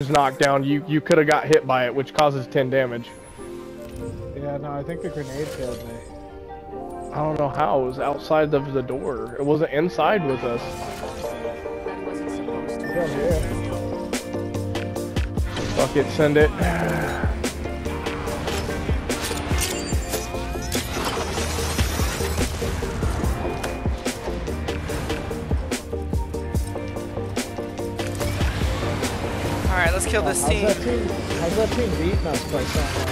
is knocked down, you you could have got hit by it, which causes 10 damage. Yeah, no, I think the grenade killed me. I don't know how. It was outside of the door. It wasn't inside with us. Here. Fuck it, send it. Kill this team. that team? How's that team beating us by so much?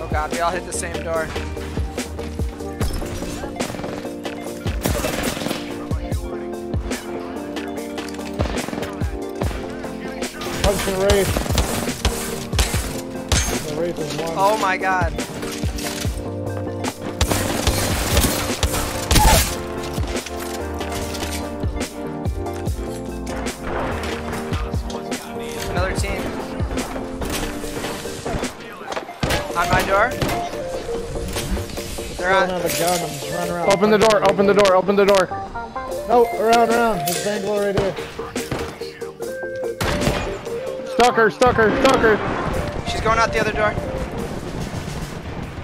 Oh god, we all hit the same door. Punch the Wraith. The Wraith is one. Oh my god. They're I don't on. have a gun. I'm just running around. Open the door, open the door, open the door. No, around, around. There's Bangalore right here. Stuck her, stuck her, stuck her. She's going out the other door.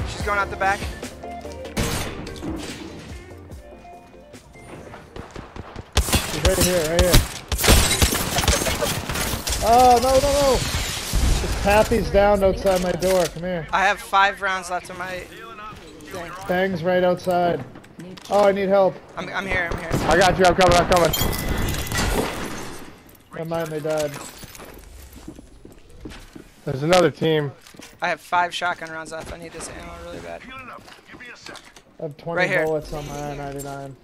She's going out the back. She's right here, right here. Oh, no, no, no. This Pappy's down outside my door. Come here. I have five rounds left in my thing. Bang's right outside. Oh, I need help. I'm, I'm here, I'm here. I got you, I'm coming, I'm coming. Never mind, they died. There's another team. I have five shotgun rounds left. I need this ammo really bad. I have 20 Right here. bullets on my R99.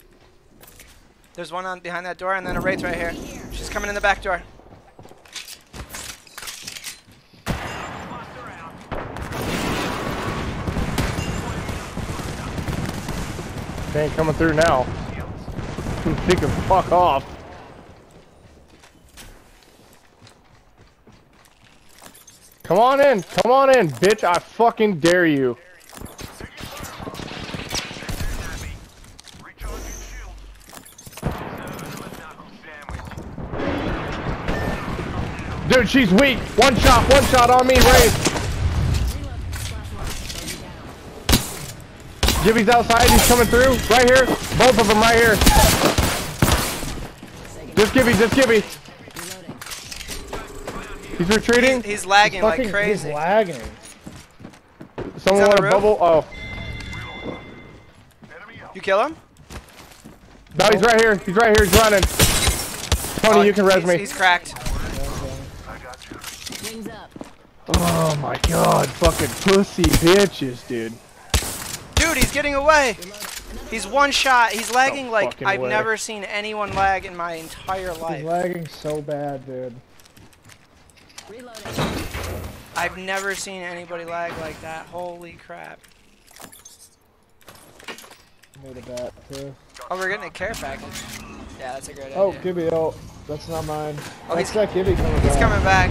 There's one on behind that door and then a wraith right here. She's coming in the back door. They ain't coming through now. They can fuck off. Come on in, come on in, bitch. I fucking dare you. Dude, she's weak. One shot, one shot on me, Wraith. Gibby's outside, he's coming through. Right here. Both of them right here. Just Gibby, just Gibby. He's retreating. He's lagging Fucking, like crazy. He's lagging. Someone on want the a bubble? Oh. You kill him? No, he's right here. He's right here. He's running. Tony, Oh, you can res me. He's cracked. Oh my god. Fucking pussy bitches, dude. Dude, he's getting away. He's one shot. He's lagging No like I've way. never seen anyone lag in my entire life. He's life. lagging so bad, dude. Reloading. I've never seen anybody lag like that. Holy crap. Made a bet, too. Oh, we're getting a care package. Yeah, that's a great Oh, idea. Gibby, oh. That's not mine. Oh, That's he's- that Gibby coming He's back. coming back.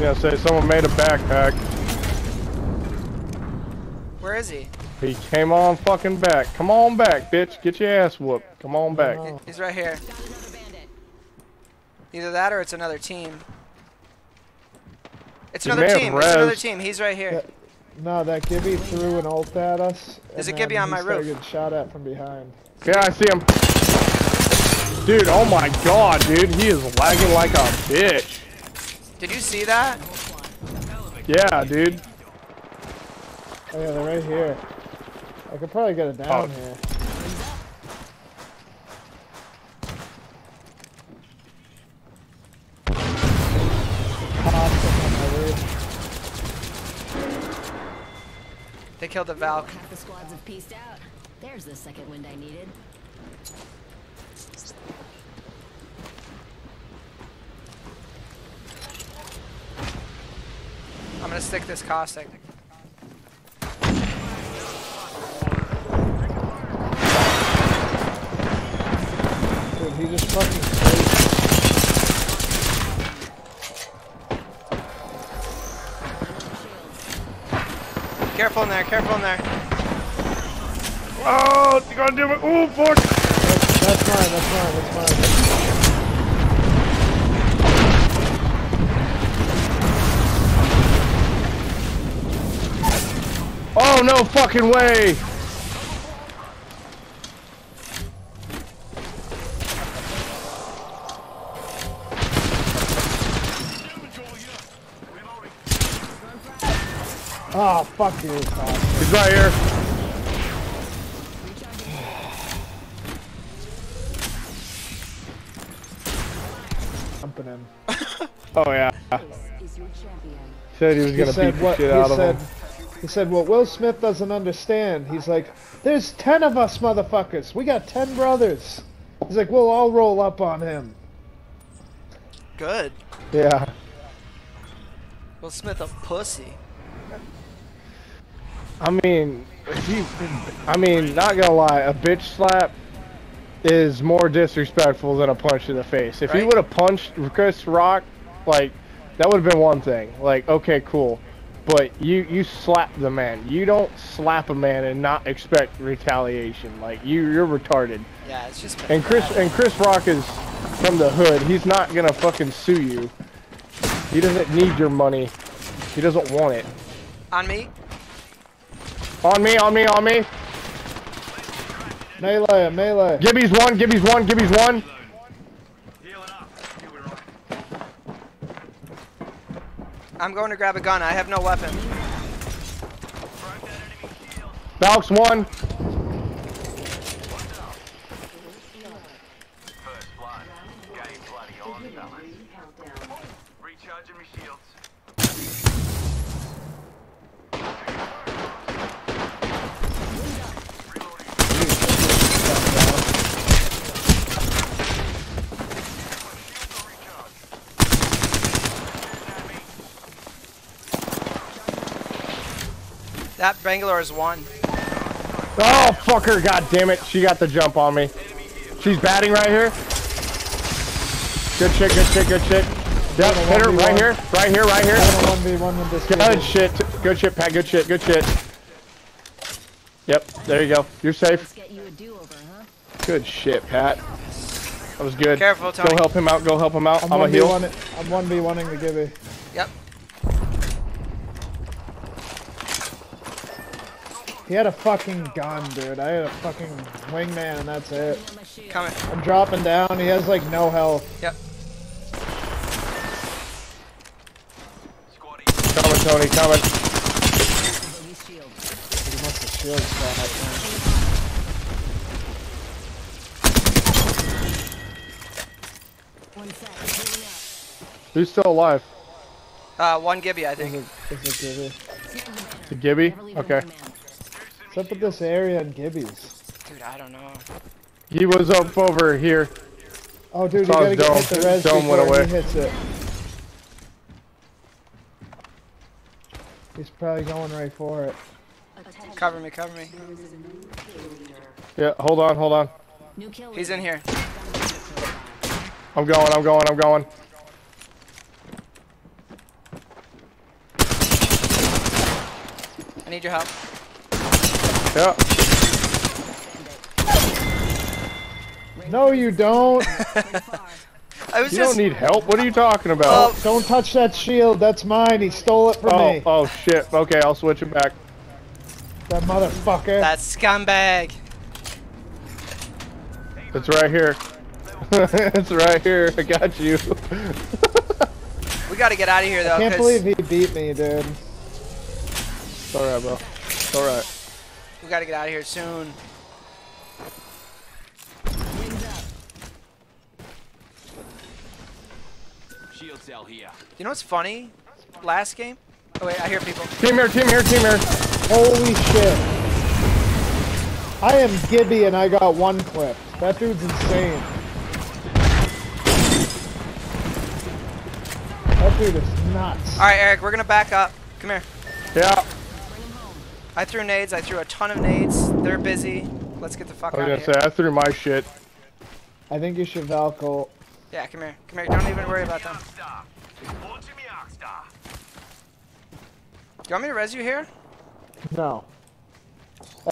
Yeah, say someone made a backpack. Where is he? He came on fucking back. Come on back, bitch. Get your ass whooped. Come on back. Oh. He's right here. Got another bandit. Either that or it's another team. It's another may have team. It's another team. He's right here. No, that Gibby threw an ult at us. There's and a Gibby on my he started roof. getting shot at from behind. Yeah, I see him. Dude, oh my god, dude. He is lagging like a bitch. Did you see that? Yeah, dude. Oh yeah, they're right here. I could probably get it down Oh. here. Pops up on my roof. They killed the Valk. Half the squads have pieced out. There's the second wind I needed. I'm gonna stick this caustic. He just fucking crazy. Careful in there, careful in there. Oh, you gonna do it? Ooh, fuck. that's mine, that's mine, that's mine. Oh no fucking way! Oh, fuck you, Todd. He's right here. Jumping him. Oh yeah. Is your champion. Said he was gonna said beat the what? shit He out of said. him. He said what Will Smith doesn't understand. He's like, there's ten of us motherfuckers. We got ten brothers. He's like, we'll all roll up on him. Good. Yeah. Will Smith a pussy. I mean, he, I mean, not gonna lie, a bitch slap is more disrespectful than a punch in the face. If he would have punched Chris Rock, like, that would have been one thing. Like, okay, cool. But you you slap the man. You don't slap a man and not expect retaliation. Like you you're retarded. Yeah, it's just. And Chris bad. and Chris Rock is from the hood. He's not gonna fucking sue you. He doesn't need your money. He doesn't want it. On me. On me, on me, on me. Melee, melee. Gibby's one, Gibby's one, Gibby's one. I'm going to grab a gun. I have no weapon. Valks one. First blood. Game bloody on, fellas. Recharging my shields. That Bangalore is one. Oh fucker, god damn it. She got the jump on me. She's batting right here. Good shit, good shit, good shit. Yep, hit her right here, right here, right here. One v one with this. Good shit, good shit, Pat, good shit, good shit. Yep, there you go. You're safe. Let's get you a do-over, huh? Good shit, Pat. That was good. Careful, Tony. Go help him out, go help him out. I'm I'm a one v heal. one. I'm one v oneing the Gibby. Yep. He had a fucking gun, dude. I had a fucking wingman, and that's it. On my shield. Coming. I'm dropping down. He has like no health. Yep. Coming, Tony, coming. He must have shield shot. man. One sec. Healing up. Who's still alive? Uh, one Gibby, I think. Is it Gibby? The Gibby? Never leave Okay. Another man. What's up with this area in Gibby's? Dude, I don't know. He was up over here. Oh, dude, you gotta his get dome. hit the res Dome went before away. he hits it. He's probably going right for it. Cover me, cover me. Yeah, hold on, hold on. New kill. He's in here. I'm going, I'm going, I'm going. I need your help. Yeah. No, you don't. I was You just. don't need help. What are you talking about? Oh, don't touch that shield. That's mine. He stole it from Oh, me. oh shit. Okay, I'll switch it back. That motherfucker. that scumbag. It's right here. it's right here. I got you. We gotta get out of here though, I Can't 'cause believe he beat me, dude. It's alright, bro. It's alright. We gotta get out of here soon. Wings up. Shield cell here. You know what's funny? Last game. Oh wait, I hear people. Team here, team here, team here. Holy shit. I am Gibby and I got one clip. That dude's insane. That dude is nuts. All right, Eric, we're gonna back up. Come here. Yeah. Bring him home. I threw nades. I threw a ton of nades. They're busy. Let's get the fuck I was out gonna of say, here. I threw my shit. I think you should Valco. Yeah, come here. Come here. Don't even worry about them. Star. Launching me. Do you want me to res you here? No.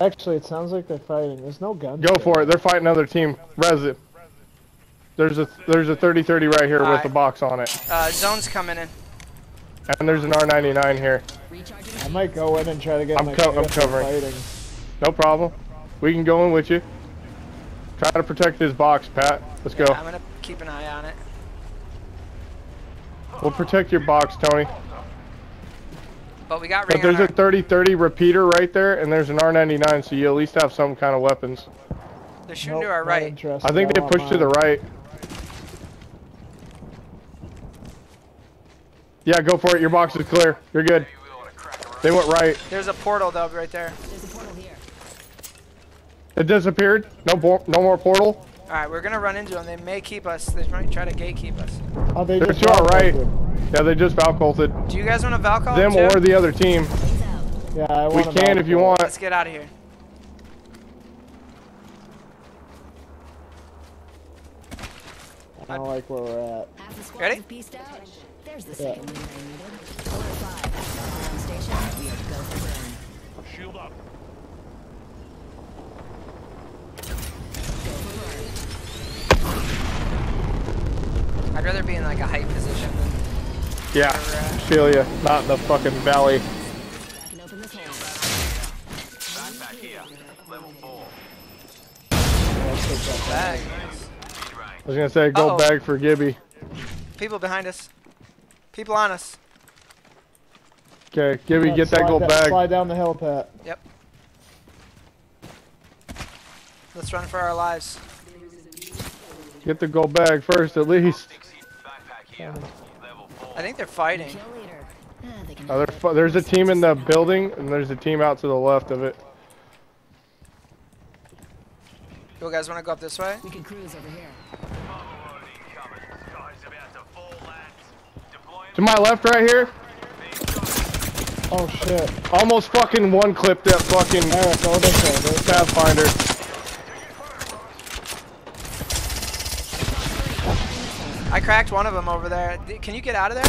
Actually, it sounds like they're fighting. There's no guns. Go for it. They're fighting another team. Res it. There's a there's a 30-30 right here with Alright. a box on it, Uh, zone's coming in. and there's an R99 here. Recharging. I might go in and try to get I'm my co- I'm covering. fighting. No problem. We can go in with you. Try to protect this box, Pat. Let's go. I'm gonna keep an eye on it. We'll protect your box, Tony. But we got But there's a our, 30-30 repeater right there, and there's an R99, so you at least have some kind of weapons. They're shooting Nope, to our right. I think they want pushed to the right. Yeah, go for it. Your box is clear. You're good. You will to crack around. They went right. There's a portal though right there. There's a portal here. It disappeared. No, por- no more portal. All right, we're gonna run into them. They may keep us. They might try to gatekeep us. Oh, they They're just to our right. Yeah, they just valcolted. Do you guys want to Valcall Them too? or the other team. Yeah, I We can if you want. Let's get out of here. I don't like where we're at. Half the squad Ready? have pieced out. There's the Yeah. second wing I needed. Alert 5. On station. We are to go for burn. Shield up. Go for burn. I'd rather be in like a height position. Than Yeah, feel ya. Not in the fucking valley. Back and open this hole. Backpack here. Level four. bag. I was gonna say, go Uh-oh. bag for Gibby. People behind us. People on us. Okay, Gibby, Yeah, get that gold da- bag. Slide down the hill, Pat. Let's run for our lives. Get the gold bag first, at least. Backpack here. Level four. I think they're fighting. Kill leader. They can Uh, fu- there's a team in the building, and there's a team out to the left of it. You guys want to go up this way? We can cruise over here. To my left, right here. Oh shit. Almost fucking one clip that fucking Eric, go this way. This way. Pathfinder. I cracked one of them over there. Can you get out of there?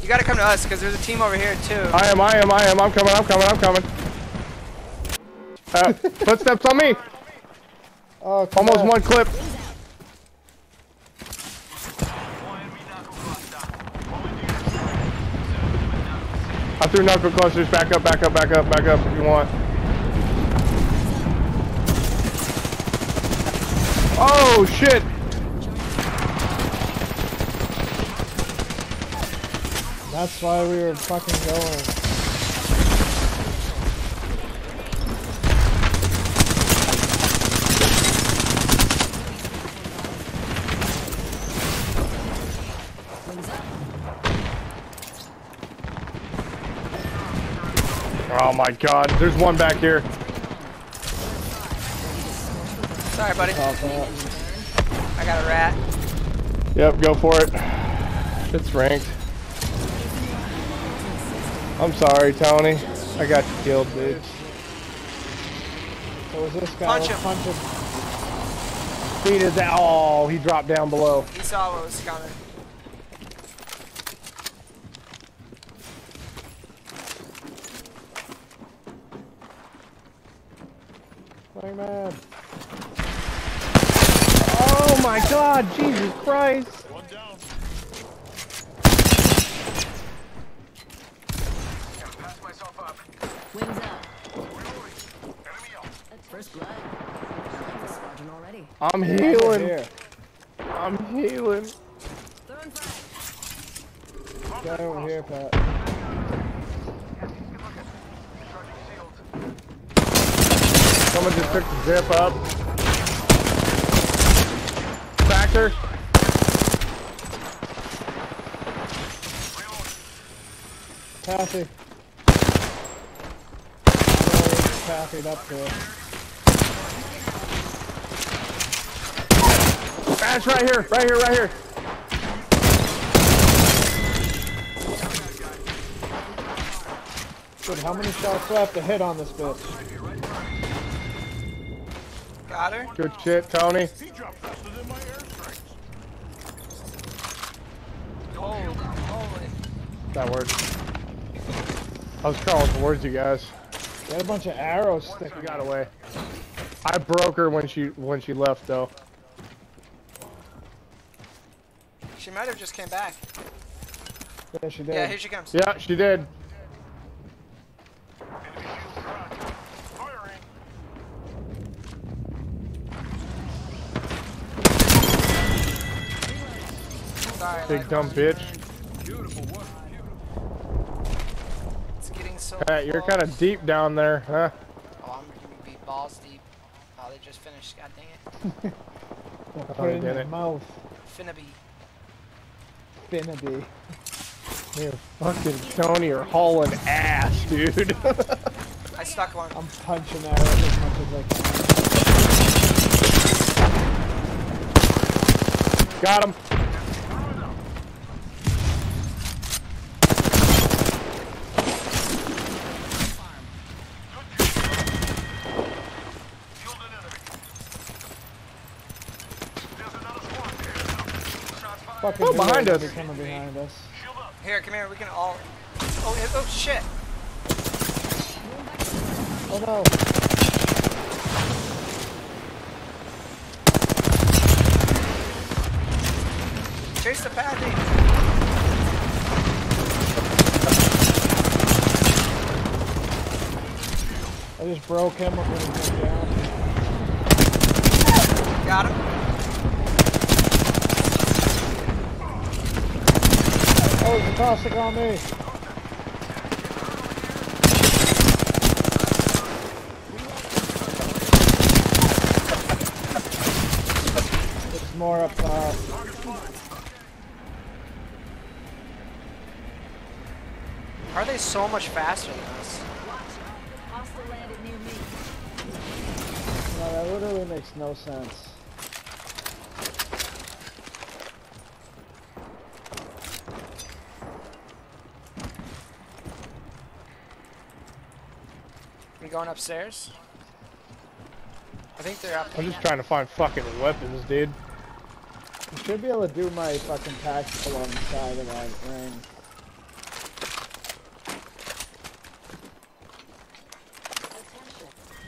You gotta come to us because there's a team over here too. I am, I am, I am. I'm coming, I'm coming, I'm coming. Uh, footsteps on me. Oh, Almost on. one clip. I threw knuckle clusters. Back up, back up, back up, back up if you want. Oh shit! That's why we were fucking going. Oh my god, there's one back here. Sorry, buddy. I got a rat. Yep, go for it. It's ranked. I'm sorry, Tony. I got you killed, bitch. So was this guy? Punch him. Punch him. Feet is out. Oh, he dropped down below. He saw what was coming. Oh my god, Jesus Christ. Pass myself up. Wings up. Enemy. First blood. I like this squadron already. I'm healing. Here. I'm healing. Over here, Pat. Someone just took the zip up. Factor. Pathy. Pathied up to it. Ash right here, right here, right here. Good, how many shots left to hit on this bitch? Got her. Good shit, Tony. Holy, holy. That worked. I was crawling towards you guys. Got a bunch of arrows sticking. She got away. I broke her when she when she left though. She might have just came back. Yeah, she did. Yeah, here she comes. Yeah, she did. Sorry. Big dumb bitch. It's getting so. Pat, you're kind of deep down there, huh? Oh, I'm gonna be balls deep. Oh, they just finished. God dang it. Put it in did your it. mouth. Finna be. Finity. You fucking Tony are hauling ass, dude. I stuck one. I'm punching arrows as much as I can. Got him. Killed an enemy. There's another squad here. Shots fired. Fucking Oh, behind us. gonna Coming behind us. Here, come here. We can all. Oh, it- oh shit. Oh no. Chase the patty. I just broke him when he came down. Got him. There's a caustic on me. There's more up top. Are they so much faster than us? Hostile landed near me. No, that literally makes no sense. We going upstairs? I think they're up. I'm just trying to find fucking weapons, dude. I should be able to do my fucking tactical on the side of that ring.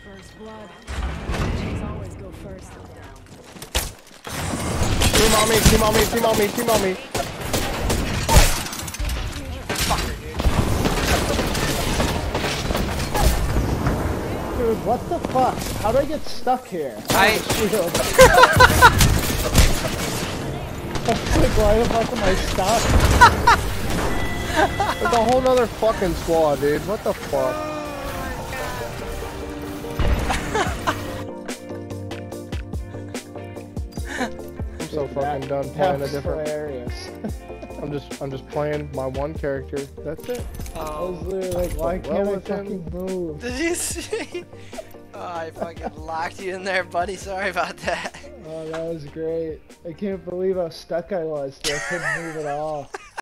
First blood. Chase always go first. Team on me, team on me, team on me, team on me. Dude, what the fuck? How do I get stuck here? I- Shield. like, why the fuck am I stuck? There's a whole nother fucking squad, dude. What the fuck? I'm so fucking done playing a different. hilarious. I'm just, I'm just playing my one character. That's it. Oh, I was literally like, why can't I fucking move? Did you see? Oh, I fucking locked you in there, buddy. Sorry about that. Oh, that was great. I can't believe how stuck I was. Dude. I couldn't move at all.